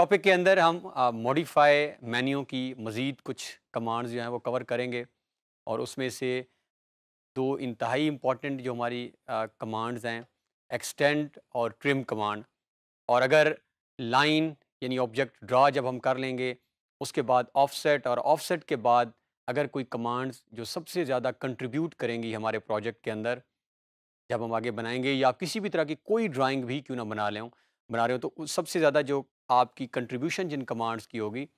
Topic के अंदर हम मॉडिफाई मेन्यू की मज़ीद कुछ कमांड्स जो हैं वो कवर करेंगे और उसमें से दो इंतहाई इंपॉर्टेंट जो हमारी कमांड्स हैं एक्सटेंड और ट्रिम कमांड और अगर लाइन यानी ऑब्जेक्ट ड्रा जब हम कर लेंगे, उसके बाद ऑफसेट और ऑफसेट के बाद अगर कोई कमांड्स जो सबसे ज़्यादा कंट्रीब्यूट करेंगी हमारे प्रोजेक्ट के अंदर, जब हम आगे बनाएँगे या किसी भी तरह की कोई ड्राइंग भी क्यों ना बना लें, बना रहे हो तो सबसे ज़्यादा जो आपकी कंट्रीब्यूशन जिन कमांड्स की होगी,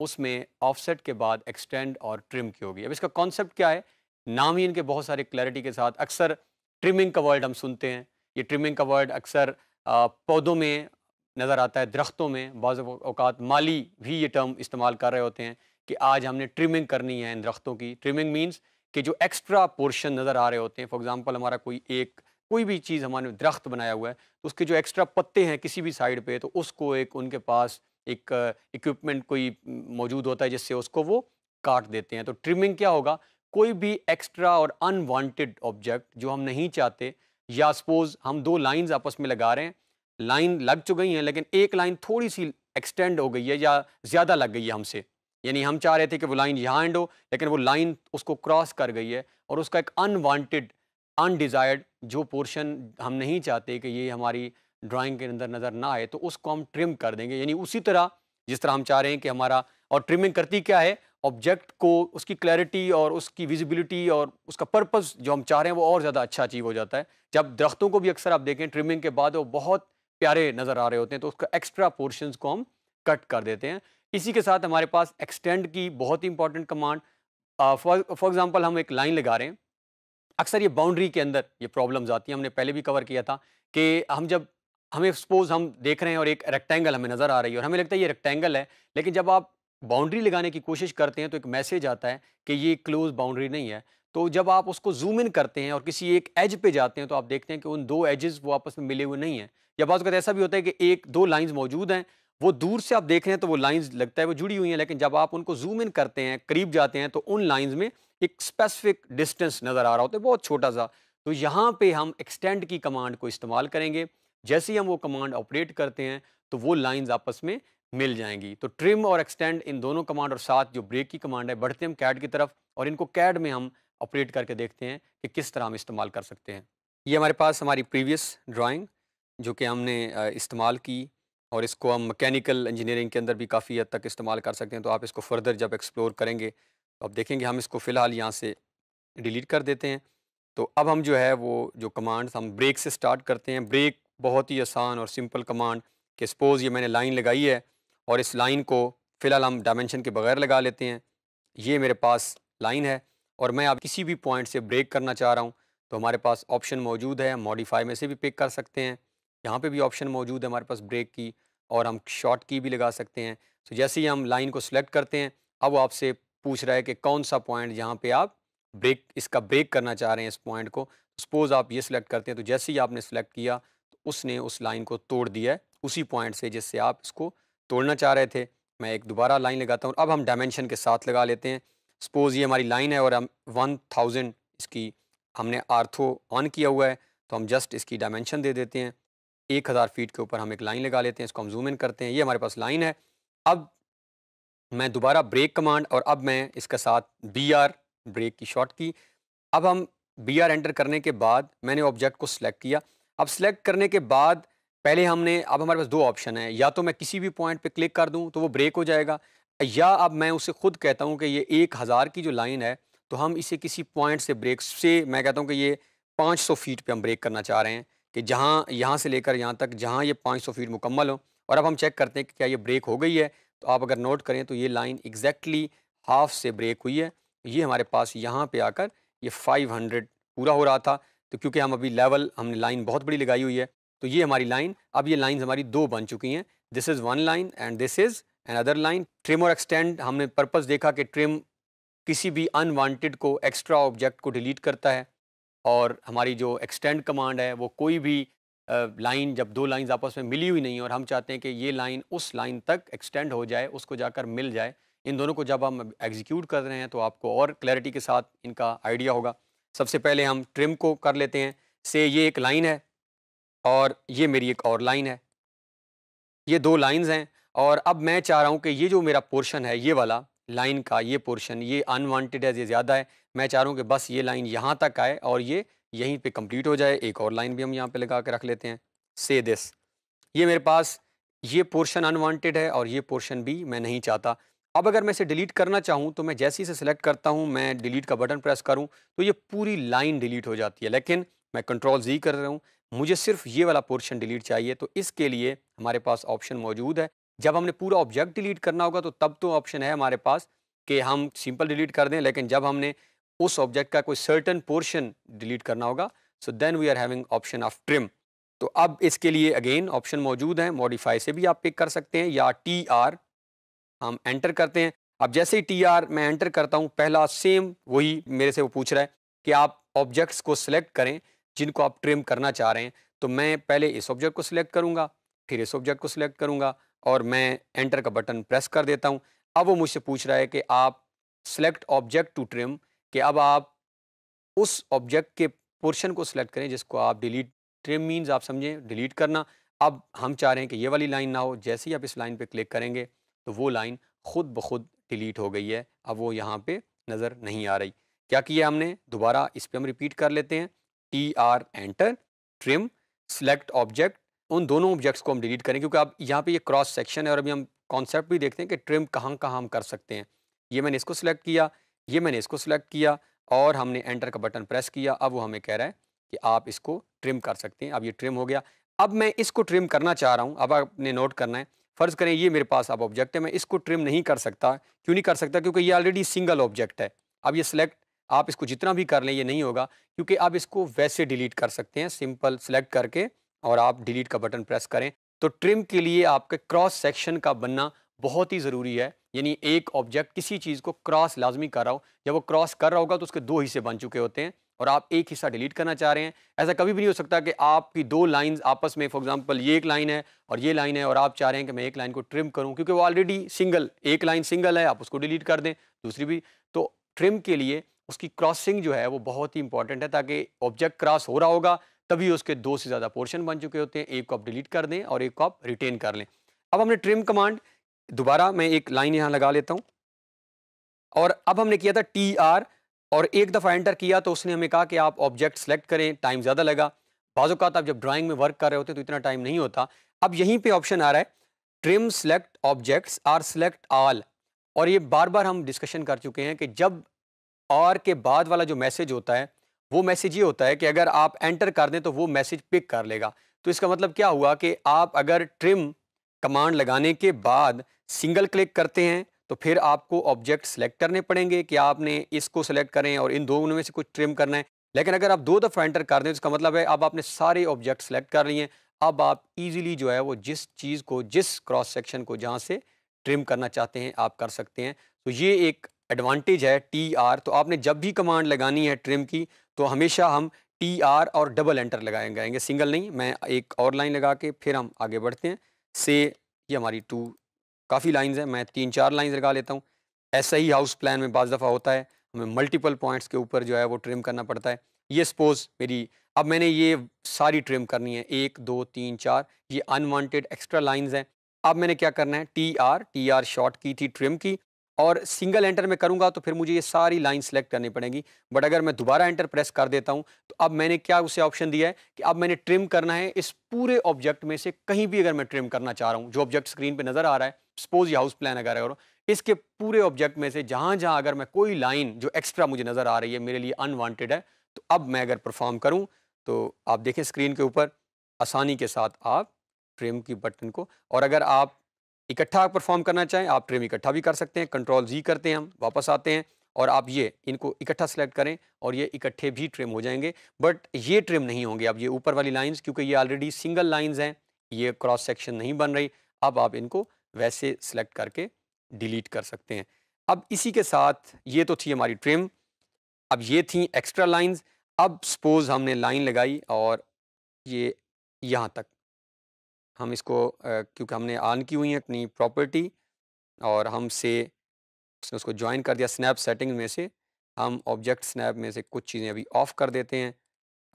उसमें ऑफसेट के बाद एक्सटेंड और ट्रिम की होगी। अब इसका कॉन्सेप्ट क्या है? नाम ही इनके बहुत सारे क्लैरिटी के साथ। अक्सर ट्रिमिंग का वर्ड हम सुनते हैं। ये ट्रिमिंग का वर्ड अक्सर पौधों में नज़र आता है, दरख्तों में। बाज़ माली भी ये टर्म इस्तेमाल कर रहे होते हैं कि आज हमने ट्रिमिंग करनी है इन दरख्तों की। ट्रिमिंग मीन्स कि जो एक्स्ट्रा पोर्शन नज़र आ रहे होते हैं फॉर एग्ज़ाम्पल हमारा कोई एक कोई भी चीज़ हमारे दरख्त बनाया हुआ है तो उसके जो एक्स्ट्रा पत्ते हैं किसी भी साइड पे तो उसको एक, उनके पास एक इक्विपमेंट कोई मौजूद होता है जिससे उसको वो काट देते हैं। तो ट्रिमिंग क्या होगा? कोई भी एक्स्ट्रा और अनवांटेड ऑब्जेक्ट जो हम नहीं चाहते, या सपोज़ हम दो लाइंस आपस में लगा रहे हैं लाइन लग चुकी हैं, लेकिन एक लाइन थोड़ी सी एक्सटेंड हो गई है या ज़्यादा लग गई है हमसे। यानी हम चाह रहे थे कि वो लाइन यहाँ एंड हो, लेकिन वो लाइन उसको क्रॉस कर गई है और उसका एक अनवांटेड अनडिज़ायर्ड जो पोर्शन हम नहीं चाहते कि ये हमारी ड्राइंग के अंदर नज़र ना आए तो उसको हम ट्रिम कर देंगे। यानी उसी तरह जिस तरह हम चाह रहे हैं कि हमारा और ट्रिमिंग करती क्या है? ऑब्जेक्ट को, उसकी क्लैरिटी और उसकी विजिबिलिटी और उसका पर्पस जो हम चाह रहे हैं वो और ज़्यादा अच्छा अचीव हो जाता है। जब दरख्तों को भी अक्सर आप देखें ट्रिमिंग के बाद वो बहुत प्यारे नज़र आ रहे होते हैं तो उसका एक्स्ट्रा पोर्शन को हम कट कर देते हैं। इसी के साथ हमारे पास एक्सटेंड की बहुत ही इंपॉर्टेंट कमांड फॉर एग्ज़ाम्पल हम एक लाइन लगा रहे हैं। अक्सर ये बाउंड्री के अंदर ये प्रॉब्लम्स आती हैं। हमने पहले भी कवर किया था कि हम जब, हमें सपोज़ हम देख रहे हैं और एक रेक्टेंगल हमें नज़र आ रही है और हमें लगता है ये रेक्टेंगल है, लेकिन जब आप बाउंड्री लगाने की कोशिश करते हैं तो एक मैसेज आता है कि ये क्लोज बाउंड्री नहीं है। तो जब आप उसको जूम इन करते हैं और किसी एक एज पे जाते हैं तो आप देखते हैं कि उन दो एजेस वो आपस में मिले हुए नहीं हैं। या बात ऐसा भी होता है कि एक, दो लाइंस मौजूद हैं, वो दूर से आप देख रहे हैं तो वो लाइंस लगता है वो जुड़ी हुई हैं, लेकिन जब आप उनको जूम इन करते हैं, करीब जाते हैं तो उन लाइंस में एक स्पेसिफिक डिस्टेंस नज़र आ रहा होता है, बहुत छोटा सा। तो यहाँ पे हम एक्सटेंड की कमांड को इस्तेमाल करेंगे। जैसे ही हम वो कमांड ऑपरेट करते हैं तो वो लाइंस आपस में मिल जाएँगी। तो ट्रिम और एक्सटेंड इन दोनों कमांड और साथ जो ब्रेक की कमांड है, बढ़ते हम कैड की तरफ़ और इनको कैड में हम ऑपरेट करके देखते हैं कि किस तरह हम इस्तेमाल कर सकते हैं। ये हमारे पास हमारी प्रीवियस ड्राइंग जो कि हमने इस्तेमाल की और इसको हम मैकेनिकल इंजीनियरिंग के अंदर भी काफ़ी हद तक इस्तेमाल कर सकते हैं। तो आप इसको फर्दर जब एक्सप्लोर करेंगे तो आप देखेंगे हम इसको फ़िलहाल यहाँ से डिलीट कर देते हैं। तो अब हम जो है वो जो कमांड्स हम ब्रेक से स्टार्ट करते हैं। ब्रेक बहुत ही आसान और सिंपल कमांड कि सपोज़ ये मैंने लाइन लगाई है और इस लाइन को फ़िलहाल हम डायमेंशन के बगैर लगा लेते हैं। ये मेरे पास लाइन है और मैं अब किसी भी पॉइंट से ब्रेक करना चाह रहा हूँ। तो हमारे पास ऑप्शन मौजूद है मॉडिफाई में से भी पिक कर सकते हैं। यहाँ पे भी ऑप्शन मौजूद है हमारे पास ब्रेक की और हम शॉर्ट की भी लगा सकते हैं। तो जैसे ही हम लाइन को सिलेक्ट करते हैं, अब आपसे पूछ रहा है कि कौन सा पॉइंट जहाँ पे आप ब्रेक इसका ब्रेक करना चाह रहे हैं इस पॉइंट को। सपोज़ आप ये सिलेक्ट करते हैं तो जैसे ही आपने सेलेक्ट किया तो उसने उस लाइन को तोड़ दिया है, उसी पॉइंट से जिससे आप इसको तोड़ना चाह रहे थे। मैं एक दोबारा लाइन लगाता हूँ, अब हम डायमेंशन के साथ लगा लेते हैं। सपोज़ ये हमारी लाइन है और हम वन थाउज़ेंड इसकी, हमने आर्थो ऑन किया हुआ है तो हम जस्ट इसकी डायमेंशन दे देते हैं। एक हज़ार फीट के ऊपर हम एक लाइन लगा लेते हैं, इसको हम जूम इन करते हैं। ये हमारे पास लाइन है। अब मैं दोबारा ब्रेक कमांड और अब मैं इसके साथ बी आर ब्रेक की शॉर्ट की। अब हम बी आर एंटर करने के बाद मैंने ऑब्जेक्ट को सिलेक्ट किया। अब सिलेक्ट करने के बाद पहले हमने, अब हमारे पास दो ऑप्शन है। या तो मैं किसी भी पॉइंट पे क्लिक कर दूँ तो वो ब्रेक हो जाएगा, या अब मैं उसे खुद कहता हूँ कि ये एक हज़ार की जो लाइन है तो हम इसे किसी पॉइंट से ब्रेक से मैं कहता हूँ कि ये 500 फीट पे हम ब्रेक करना चाह रहे हैं कि जहाँ, यहाँ से लेकर यहाँ तक जहाँ ये 500 फीट मुकम्मल हो। और अब हम चेक करते हैं कि क्या ये ब्रेक हो गई है। तो आप अगर नोट करें तो ये लाइन एग्जैक्टली हाफ़ से ब्रेक हुई है। ये हमारे पास यहाँ पे आकर ये 500 पूरा हो रहा था। तो क्योंकि हम अभी लेवल हमने लाइन बहुत बड़ी लगाई हुई है तो ये हमारी लाइन अब ये लाइन हमारी दो बन चुकी हैं। This is one line and this is another line trim और एक्सटेंड हमने पर्पज़ देखा कि ट्रिम किसी भी अनवांटेड को एक्स्ट्रा ऑब्जेक्ट को डिलीट करता है और हमारी जो एक्सटेंड कमांड है वो कोई भी लाइन, जब दो लाइन आपस में मिली हुई नहीं है और हम चाहते हैं कि ये लाइन उस लाइन तक एक्सटेंड हो जाए, उसको जाकर मिल जाए, इन दोनों को जब हम एग्जीक्यूट कर रहे हैं तो आपको और क्लैरिटी के साथ इनका आइडिया होगा। सबसे पहले हम ट्रिम को कर लेते हैं। से ये एक लाइन है और ये मेरी एक और लाइन है। ये दो लाइंस हैं और अब मैं चाह रहा हूँ कि ये जो मेरा पोर्शन है, ये वाला लाइन का, ये पोर्शन, ये अनवांटेड है, ये ज़्यादा है। मैं चाह रहा हूँ कि बस ये लाइन यहाँ तक आए और ये यहीं पे कंप्लीट हो जाए, एक और लाइन भी हम यहाँ पे लगा के रख लेते हैं से दिस ये मेरे पास, ये पोर्शन अनवांटेड है और ये पोर्शन भी मैं नहीं चाहता। अब अगर मैं इसे डिलीट करना चाहूँ तो मैं जैसे ही इसे सिलेक्ट करता हूँ, मैं डिलीट का बटन प्रेस करूँ तो ये पूरी लाइन डिलीट हो जाती है। लेकिन मैं कंट्रोल जी कर रहा हूँ, मुझे सिर्फ़ ये वाला पोर्शन डिलीट चाहिए तो इसके लिए हमारे पास ऑप्शन मौजूद है। जब हमने पूरा ऑब्जेक्ट डिलीट करना होगा तो तब तो ऑप्शन है हमारे पास कि हम सिंपल डिलीट कर दें, लेकिन जब हमने उस ऑब्जेक्ट का कोई सर्टन पोर्शन डिलीट करना होगा। So then we are having option of trim तो अब इसके लिए अगेन ऑप्शन मौजूद है। मॉडिफाई से भी आप पिक कर सकते हैं या टी आर हम एंटर करते हैं। अब जैसे ही टी आर मैं एंटर करता हूँ, पहला सेम वही मेरे से वो पूछ रहा है कि आप ऑब्जेक्ट्स को सिलेक्ट करें जिनको आप ट्रिम करना चाह रहे हैं। तो मैं पहले इस ऑब्जेक्ट को सिलेक्ट करूँगा, फिर इस ऑब्जेक्ट को सिलेक्ट करूँगा और मैं एंटर का बटन प्रेस कर देता हूँ। अब वो मुझसे पूछ रहा है कि आप सेलेक्ट ऑब्जेक्ट टू ट्रिम कि अब आप उस ऑब्जेक्ट के पोर्शन को सिलेक्ट करें जिसको आप डिलीट ट्रिम मीन्स आप समझें डिलीट करना। अब हम चाह रहे हैं कि ये वाली लाइन ना हो। जैसे ही आप इस लाइन पे क्लिक करेंगे तो वो लाइन खुद ब खुद डिलीट हो गई है। अब वो यहाँ पे नज़र नहीं आ रही। क्या किया हमने? दोबारा इस पर हम रिपीट कर लेते हैं। T R enter trim select object उन दोनों ऑब्जेक्ट्स को हम डिलीट करें क्योंकि अब यहाँ पे ये क्रॉस सेक्शन है और अभी हम कॉन्सेप्ट भी देखते हैं कि ट्रिम कहाँ कहाँ हम कर सकते हैं। ये मैंने इसको सिलेक्ट किया। ये मैंने इसको सिलेक्ट किया और हमने एंटर का बटन प्रेस किया। अब वो हमें कह रहा है कि आप इसको ट्रिम कर सकते हैं। अब ये ट्रिम हो गया। अब मैं इसको ट्रिम करना चाह रहा हूँ। अब आपने नोट करना है। फ़र्ज़ करें ये मेरे पास अब ऑब्जेक्ट है। मैं इसको ट्रिम नहीं कर सकता। क्यों नहीं कर सकता? क्योंकि ये ऑलरेडी सिंगल ऑब्जेक्ट है। अब ये सिलेक्ट आप इसको जितना भी कर लें, ये नहीं होगा। क्योंकि आप इसको वैसे डिलीट कर सकते हैं। सिंपल सेलेक्ट करके और आप डिलीट का बटन प्रेस करें। तो ट्रिम के लिए आपके क्रॉस सेक्शन का बनना बहुत ही ज़रूरी है। यानी एक ऑब्जेक्ट किसी चीज़ को क्रॉस लाजमी कर रहा हो, जब वो क्रॉस कर रहा होगा तो उसके दो हिस्से बन चुके होते हैं और आप एक हिस्सा डिलीट करना चाह रहे हैं। ऐसा कभी भी नहीं हो सकता कि आपकी दो लाइंस आपस में फॉर एग्जांपल ये एक लाइन है और ये लाइन है और आप चाह रहे हैं कि मैं एक लाइन को ट्रिम करूँ, क्योंकि वो ऑलरेडी सिंगल एक लाइन सिंगल है, आप उसको डिलीट कर दें, दूसरी भी। तो ट्रिम के लिए उसकी क्रॉसिंग जो है वो बहुत ही इंपॉर्टेंट है ताकि ऑब्जेक्ट क्रॉस हो रहा होगा, तभी उसके दो से ज़्यादा पोर्शन बन चुके होते हैं। एक को आप डिलीट कर दें और एक को आप रिटेन कर लें। अब हमने ट्रिम कमांड दोबारा मैं एक लाइन यहाँ लगा लेता हूँ। और अब हमने किया था टी आर और एक दफ़ा एंटर किया तो उसने हमें कहा कि आप ऑब्जेक्ट सेलेक्ट करें, टाइम ज़्यादा लगा। बाज़ात आप जब ड्राइंग में वर्क कर रहे होते तो इतना टाइम नहीं होता। अब यहीं पे ऑप्शन आ रहा है, trim select objects or select all. और ये बार बार हम डिस्कशन कर चुके हैं कि जब और के बाद वाला जो मैसेज होता है, वो मैसेज ये होता है कि अगर आप एंटर कर दें तो वो मैसेज पिक कर लेगा। तो इसका मतलब क्या हुआ कि आप अगर ट्रिम कमांड लगाने के बाद सिंगल क्लिक करते हैं तो फिर आपको ऑब्जेक्ट सेलेक्ट करने पड़ेंगे कि आपने इसको सेलेक्ट करें और इन दोनों में से कुछ ट्रिम करना है। लेकिन अगर आप दो दफ़ा एंटर कर दें तो इसका मतलब है अब आपने सारे ऑब्जेक्ट सेलेक्ट कर लिए हैं। अब आप इजीली जो है वो जिस चीज़ को, जिस क्रॉस सेक्शन को जहाँ से ट्रिम करना चाहते हैं, आप कर सकते हैं। तो ये एक एडवांटेज है टी आर तो आपने जब भी कमांड लगानी है ट्रिम की तो हमेशा हम टी आर और डबल एंटर लगाए जाएँगे सिंगल नहीं, मैं एक और लाइन लगा के फिर हम आगे बढ़ते हैं। से ये हमारी टू काफ़ी लाइंस हैं। मैं तीन चार लाइंस लगा लेता हूँ। ऐसा ही हाउस प्लान में बज़ दफ़ा होता है। हमें मल्टीपल पॉइंट्स के ऊपर जो है वो ट्रिम करना पड़ता है। ये सपोज़ मेरी, अब मैंने ये सारी ट्रिम करनी है। एक, दो, तीन, चार, ये अनवांटेड एक्स्ट्रा लाइंस हैं। अब मैंने क्या करना है? T R T R short की थी ट्रिम की। और सिंगल एंटर में करूँगा तो फिर मुझे ये सारी लाइन सेलेक्ट करनी पड़ेगी। बट अगर मैं दोबारा एंटर प्रेस कर देता हूँ तो अब मैंने क्या उसे ऑप्शन दिया है कि अब मैंने ट्रिम करना है इस पूरे ऑब्जेक्ट में से कहीं भी अगर मैं ट्रिम करना चाह रहा हूँ, जो ऑब्जेक्ट स्क्रीन पे नज़र आ रहा है सपोज़ ये हाउस प्लान अगर है इसके पूरे ऑब्जेक्ट में से जहाँ जहाँ अगर मैं कोई लाइन जो एक्स्ट्रा मुझे नज़र आ रही है, मेरे लिए अनवांटेड है तो अब मैं अगर परफॉर्म करूँ तो आप देखें स्क्रीन के ऊपर आसानी के साथ आप ट्रिम की बटन को, और अगर आप इकट्ठा परफॉर्म करना चाहें, आप ट्रिम इकट्ठा भी कर सकते हैं कंट्रोल जी करते हैं हम, वापस आते हैं और आप ये, इनको इकट्ठा सेलेक्ट करें और ये इकट्ठे भी ट्रिम हो जाएँगे। बट ये ट्रिम नहीं होंगे अब, ये ऊपर वाली लाइंस क्योंकि ये ऑलरेडी सिंगल लाइंस हैं, ये क्रॉस सेक्शन नहीं बन रही। अब आप इनको वैसे सिलेक्ट करके डिलीट कर सकते हैं। अब इसी के साथ, ये तो थी हमारी ट्रिम अब ये थी एक्स्ट्रा लाइंस अब सपोज़ हमने लाइन लगाई और ये यहाँ तक हम इसको क्योंकि हमने ऑन की हुई है अपनी प्रॉपर्टी और हमसे उसने उसको ज्वाइन कर दिया स्नैप सेटिंग में से, हम ऑब्जेक्ट स्नैप में से कुछ चीज़ें अभी ऑफ़ कर देते हैं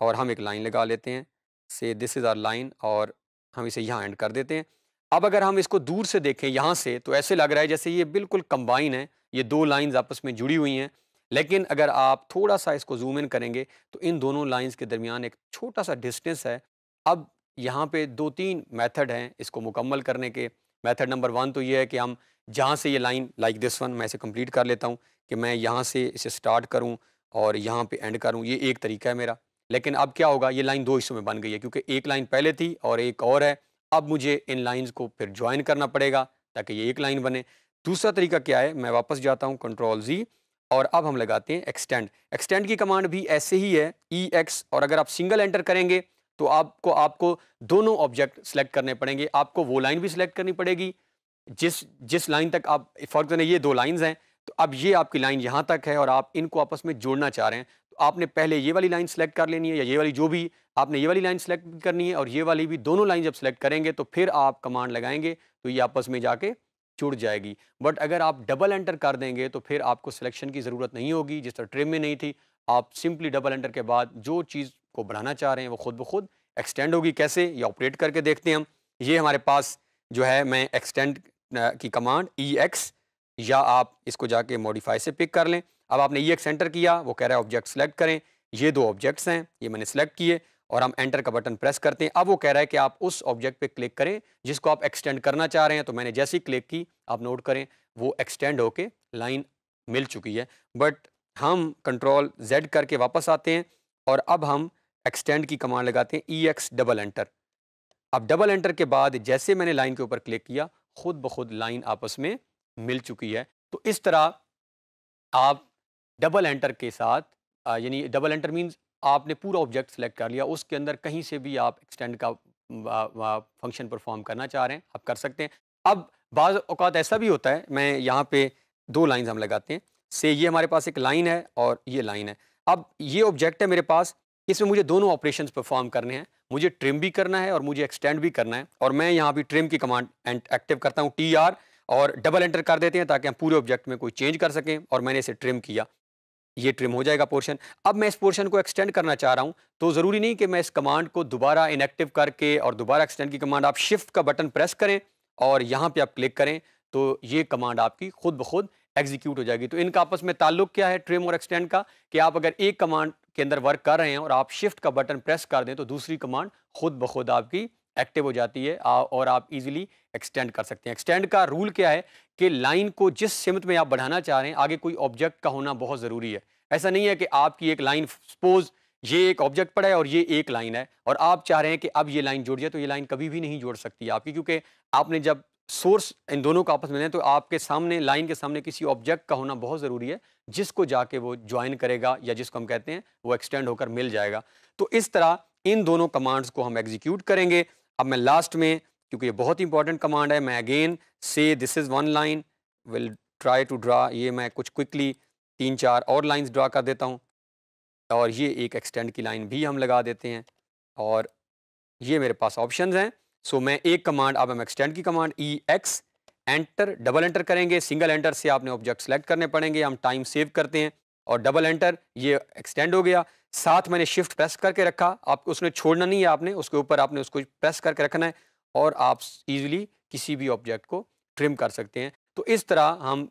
और हम एक लाइन लगा लेते हैं, से दिस इज़ आर लाइन और हम इसे यहाँ एंड कर देते हैं। अब अगर हम इसको दूर से देखें, यहाँ से तो ऐसे लग रहा है जैसे ये बिल्कुल कंबाइन है, ये दो लाइंस आपस में जुड़ी हुई हैं। लेकिन अगर आप थोड़ा सा इसको जूम इन करेंगे तो इन दोनों लाइंस के दरमियान एक छोटा सा डिस्टेंस है। अब यहाँ पे दो तीन मेथड हैं इसको मुकम्मल करने के। मेथड नंबर वन तो ये है कि हम जहाँ से ये लाइन लाइक दिस वन मैं इसे कंप्लीट कर लेता हूँ कि मैं यहाँ से इसे स्टार्ट करूँ और यहाँ पे एंड करूँ। ये एक तरीका है मेरा। लेकिन अब क्या होगा? ये लाइन दो हिस्सों में बन गई है क्योंकि एक लाइन पहले थी और एक और है। अब मुझे इन लाइंस को फिर ज्वाइन करना पड़ेगा ताकि ये एक लाइन बने। दूसरा तरीका क्या है? मैं वापस जाता हूँ कंट्रोल जी और अब हम लगाते हैं एक्सटेंड एक्सटेंड की कमांड भी ऐसे ही है ई e एक्स और अगर आप सिंगल एंटर करेंगे तो आपको आपको दोनों ऑब्जेक्ट सेलेक्ट करने पड़ेंगे। आपको वो लाइन भी सिलेक्ट करनी पड़ेगी। जिस जिस लाइन तक आप फॉर एग्ज़ाम्पल ये दो लाइंस हैं तो अब ये आपकी लाइन यहाँ तक है और आप इनको आपस में जोड़ना चाह रहे हैं। तो आपने पहले ये वाली लाइन सेलेक्ट कर लेनी है या ये वाली जो भी, आपने ये वाली लाइन सेलेक्ट करनी है और ये वाली भी दोनों लाइन जब सेलेक्ट करेंगे तो फिर आप कमांड लगाएँगे तो ये आपस में जाके जुड़ जाएगी। बट अगर आप डबल एंटर कर देंगे तो फिर आपको सिलेक्शन की ज़रूरत नहीं होगी। जिस तरह ट्रिम में नहीं थी, आप सिंपली डबल एंटर के बाद जो चीज़ को बढ़ाना चाह रहे हैं, वो खुद ब खुद एक्सटेंड होगी कैसे, ये ऑपरेट करके देखते हैं हम। ये हमारे पास जो है, मैं एक्सटेंड की कमांड ई एक्स या आप इसको जाके मॉडिफाई से पिक कर लें। अब आपने ई एक्स एंटर किया, वो कह रहा है ऑब्जेक्ट सेलेक्ट करें। ये दो ऑब्जेक्ट्स हैं, ये मैंने सेलेक्ट किए और हम एंटर का बटन प्रेस करते हैं। अब वो कह रहा है कि आप उस ऑब्जेक्ट पे क्लिक करें, जिसको आप एक्सटेंड करना चाह रहे हैं। तो मैंने जैसे ही क्लिक की, आप नोट करें, वो एक्सटेंड होके लाइन मिल चुकी है। बट हम कंट्रोल जेड करके वापस आते हैं और अब हम एक्सटेंड की कमांड लगाते हैं ई एक्स डबल एंटर अब डबल एंटर के बाद जैसे मैंने लाइन के ऊपर क्लिक किया, खुद ब खुद लाइन आपस में मिल चुकी है। तो इस तरह आप डबल एंटर के साथ यानी डबल एंटर मीन्स आपने पूरा ऑब्जेक्ट सेलेक्ट कर लिया, उसके अंदर कहीं से भी आप एक्सटेंड का फ़ंक्शन परफॉर्म करना चाह रहे हैं, आप कर सकते हैं। अब बाज़ अवत ऐसा भी होता है, मैं यहाँ पे दो लाइन हम लगाते हैं। से ये हमारे पास एक लाइन है और ये लाइन है। अब ये ऑब्जेक्ट है मेरे पास इसमें मुझे दोनों ऑपरेशंस परफॉर्म करने हैं। मुझे ट्रिम भी करना है और मुझे एक्सटेंड भी करना है। और मैं यहाँ भी ट्रिम की कमांड एक्टिव करता हूँ टी आर और डबल एंटर कर देते हैं ताकि हम पूरे ऑब्जेक्ट में कोई चेंज कर सकें और मैंने इसे ट्रिम किया। ये ट्रिम हो जाएगा पोर्शन अब मैं इस पोर्शन को एक्सटेंड करना चाह रहा हूँ तो ज़रूरी नहीं कि मैं इस कमांड को दोबारा इनएक्टिव करके और दोबारा एक्सटेंड की कमांड आप शिफ्ट का बटन प्रेस करें और यहाँ पे आप क्लिक करें तो ये कमांड आपकी खुद ब खुद एग्जीक्यूट हो जाएगी। तो इनका आपस में ताल्लुक क्या है ट्रिम और एक्सटेंड का? कि आप अगर एक कमांड के अंदर वर्क कर रहे हैं और आप शिफ्ट का बटन प्रेस कर दें तो दूसरी कमांड खुद ब खुद आपकी एक्टिव हो जाती है और आप इजीली एक्सटेंड कर सकते हैं। एक्सटेंड का रूल क्या है कि लाइन को जिस सिमत में आप बढ़ाना चाह रहे हैं, आगे कोई ऑब्जेक्ट का होना बहुत ज़रूरी है। ऐसा नहीं है कि आपकी एक लाइन सपोज़ ये एक ऑब्जेक्ट पड़ा है और ये एक लाइन है, और आप चाह रहे हैं कि अब ये लाइन जोड़ जाए तो ये लाइन कभी भी नहीं जोड़ सकती आपकी, क्योंकि आपने जब सोर्स इन दोनों का आपस में है तो आपके सामने, लाइन के सामने किसी ऑब्जेक्ट का होना बहुत ज़रूरी है, जिसको जाके वो ज्वाइन करेगा या जिसको हम कहते हैं वो एक्सटेंड होकर मिल जाएगा। तो इस तरह इन दोनों कमांड्स को हम एग्जीक्यूट करेंगे। अब मैं लास्ट में, क्योंकि ये बहुत इंपॉर्टेंट कमांड है, मैं अगेन से this is one line will try to draw ये मैं कुछ क्विकली तीन चार और लाइंस ड्रा कर देता हूँ। और ये एक एक्सटेंड की लाइन भी हम लगा देते हैं। और ये मेरे पास ऑप्शंस हैं। सो मैं एक कमांड अब हम एक्सटेंड की command E X enter double enter करेंगे। सिंगल एंटर से आपने ऑब्जेक्ट सेलेक्ट करने पड़ेंगे। हम टाइम सेव करते हैं और डबल एंटर ये एक्सटेंड हो गया। साथ मैंने शिफ्ट प्रेस करके रखा। आप, उसने छोड़ना नहीं है आपने। उसके ऊपर आपने उसको प्रेस करके रखना है और आप इजीली किसी भी ऑब्जेक्ट को ट्रिम कर सकते हैं। तो इस तरह हम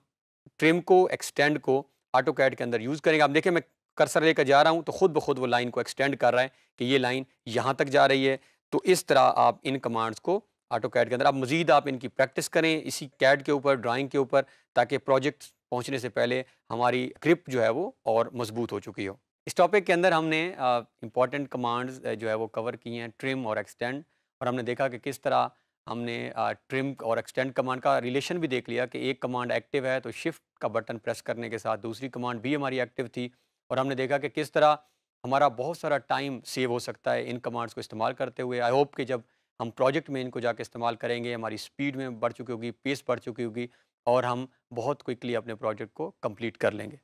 ट्रिम को एक्सटेंड को ऑटो कैड के अंदर यूज़ करेंगे। आप देखें मैं कर्सर लेकर जा रहा हूँ तो खुद ब खुद वो लाइन को एक्सटेंड कर रहा है कि ये लाइन यहाँ तक जा रही है। तो इस तरह आप इन कमांड्स को ऑटो कैड के अंदर, आप मज़ीद आप इनकी प्रैक्टिस करें, इसी कैड के ऊपर ड्राइंग के ऊपर, ताकि प्रोजेक्ट पहुँचने से पहले हमारी ग्रिप जो है वो और मज़बूत हो चुकी हो। इस टॉपिक के अंदर हमने इंपॉर्टेंट कमांड्स जो है वो कवर की हैं ट्रिम और एक्सटेंड और हमने देखा कि किस तरह हमने ट्रिम और एक्सटेंड कमांड का रिलेशन भी देख लिया कि एक कमांड एक्टिव है तो शिफ्ट का बटन प्रेस करने के साथ दूसरी कमांड भी हमारी एक्टिव थी, और हमने देखा कि किस तरह हमारा बहुत सारा टाइम सेव हो सकता है इन कमांड्स को इस्तेमाल करते हुए। आई होप कि जब हम प्रोजेक्ट में इनको जाके इस्तेमाल करेंगे, हमारी स्पीड में बढ़ चुकी होगी पेस बढ़ चुकी होगी और हम बहुत क्विकली अपने प्रोजेक्ट को कंप्लीट कर लेंगे।